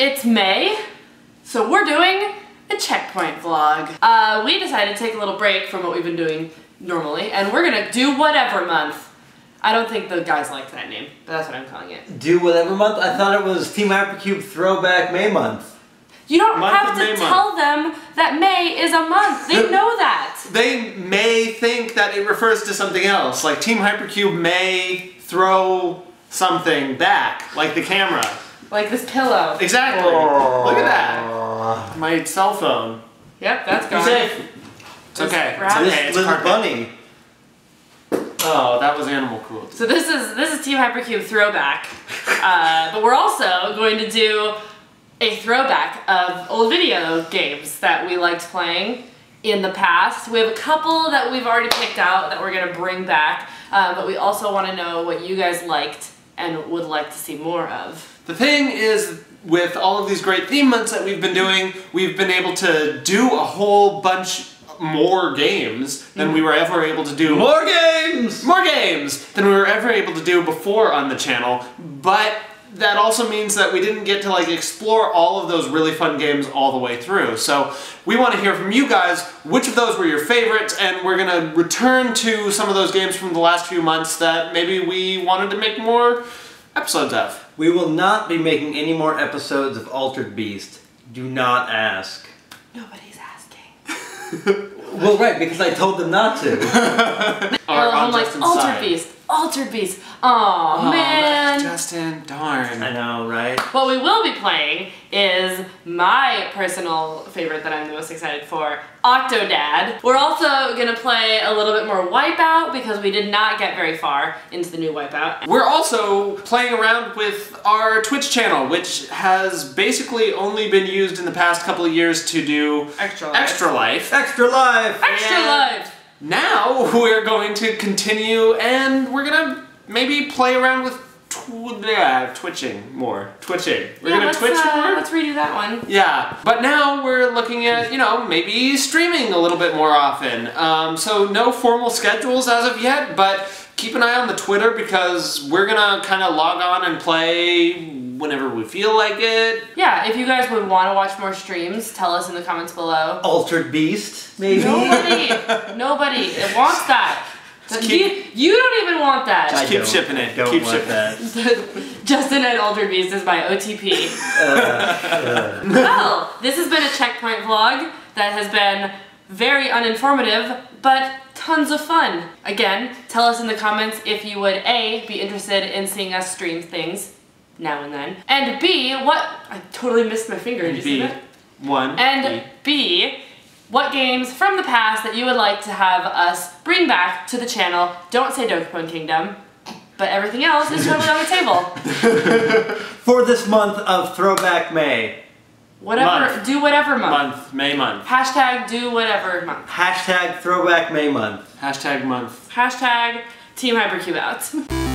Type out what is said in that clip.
it's May, so we're doing a checkpoint vlog. Uh, we decided to take a little break from what we've been doing normally, and we're gonna do whatever month. I don't think the guys like that name, but that's what I'm calling it. Do whatever month? I thought it was Team Hypercube Throwback May month. You don't Month have to May tell them that May is a month. They know that. They may think that it refers to something else, like Team Hypercube may throw something back, like the camera. Like this pillow. Exactly. Look at that. My cell phone. Yep, that's Be gone. safe. It's okay. wrap It's it. This okay. It's little carpet. bunny. Oh, that was animal cruelty. So this is this is Team Hypercube throwback, uh, but we're also going to do a throwback of old video games that we liked playing in the past. We have a couple that we've already picked out that we're gonna bring back, uh, but we also want to know what you guys liked and would like to see more of. The thing is, with all of these great theme months that we've been doing, we've been able to do a whole bunch more games than we were ever able to do. More games! more games than we were ever able to do before on the channel, but that also means that we didn't get to like explore all of those really fun games all the way through. So we want to hear from you guys which of those were your favorites and we're going to return to some of those games from the last few months that maybe we wanted to make more episodes of. We will not be making any more episodes of Altered Beast. Do not ask. Nobody's asking. Well, right, because I told them not to. Or Oh, I'm like Altered. Beast, Altered Beast. Aw Oh, man. Justin, darn. I know, right? What we will be playing is my personal favorite that I'm the most excited for, Octodad. We're also gonna play a little bit more Wipeout because we did not get very far into the new Wipeout. We're also playing around with our Twitch channel, which has basically only been used in the past couple of years to do Extra life. Extra Life. Extra life! Extra And- life! Now we're going to continue and we're gonna maybe play around with tw- yeah, twitching more. Twitching. We're yeah, gonna twitch uh, more. let's redo that one. Yeah, but now we're looking at, you know, maybe streaming a little bit more often. Um, so no formal schedules as of yet, but keep an eye on the Twitter because we're gonna kind of log on and play whenever we feel like it. Yeah, if you guys would want to watch more streams, tell us in the comments below. Altered Beast, maybe? Nobody, nobody wants that. Just you, you don't even want that. Just keep don't- shipping it. Don't Keep want shipping that. Justin and Altered Beast is my OTP. Uh, uh. well, this has been a checkpoint vlog that has been very uninformative, but tons of fun. Again, tell us in the comments if you would A, be interested in seeing us stream things now and then, and B, what, I totally missed my finger, did you see B. that? One. And B, what games from the past that you would like to have us bring back to the channel. Don't say Dokapon Kingdom, but everything else is totally on the table. For this month of Throwback May, Whatever, Month. do whatever month. month. May month. Hashtag do whatever month. hashtag Throwback May month. Hashtag month. Hashtag Team Hypercube out.